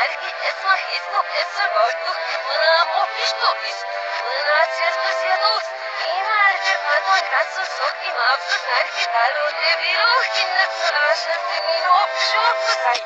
Варги еслах исток есе войтух, е лына мопишто ист, лына церка седух, има арте падой касу сок е и мавсу нарки дару не вирох, кинна цаша ты мино пшок кай.